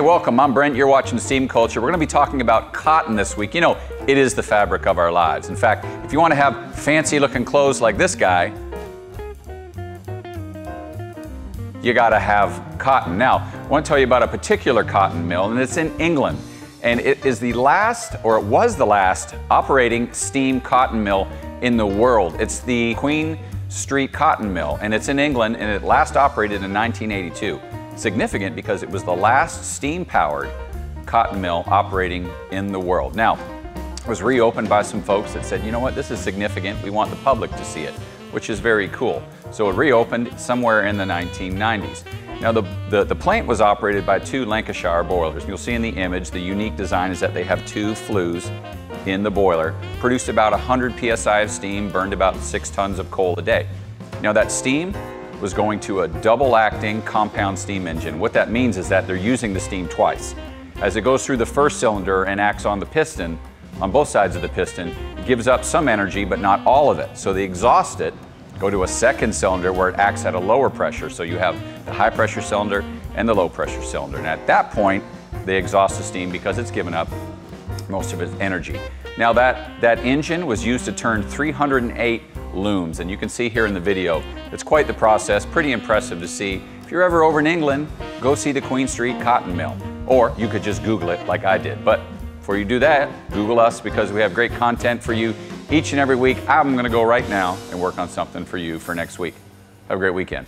welcome. I'm Brent. You're watching Steam Culture. We're going to be talking about cotton this week. You know, it is the fabric of our lives. In fact, if you want to have fancy looking clothes like this guy, you got to have cotton. Now, I want to tell you about a particular cotton mill, and it's in England. And it is the last, or it was the last, operating steam cotton mill in the world. It's the Queen Street Cotton Mill, and it's in England, and it last operated in 1982 significant because it was the last steam powered cotton mill operating in the world. Now, it was reopened by some folks that said, you know what, this is significant. We want the public to see it, which is very cool. So it reopened somewhere in the 1990s. Now, the, the, the plant was operated by two Lancashire boilers. You'll see in the image the unique design is that they have two flues in the boiler, produced about 100 psi of steam, burned about six tons of coal a day. Now, that steam was going to a double acting compound steam engine. What that means is that they're using the steam twice. As it goes through the first cylinder and acts on the piston, on both sides of the piston, it gives up some energy but not all of it. So they exhaust it, go to a second cylinder where it acts at a lower pressure. So you have the high pressure cylinder and the low pressure cylinder. And at that point, they exhaust the steam because it's given up most of its energy. Now that, that engine was used to turn 308 looms. And you can see here in the video, it's quite the process, pretty impressive to see. If you're ever over in England, go see the Queen Street Cotton Mill. Or you could just Google it like I did. But before you do that, Google us because we have great content for you each and every week. I'm gonna go right now and work on something for you for next week. Have a great weekend.